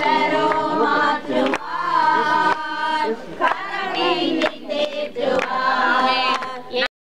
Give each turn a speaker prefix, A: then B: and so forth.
A: better.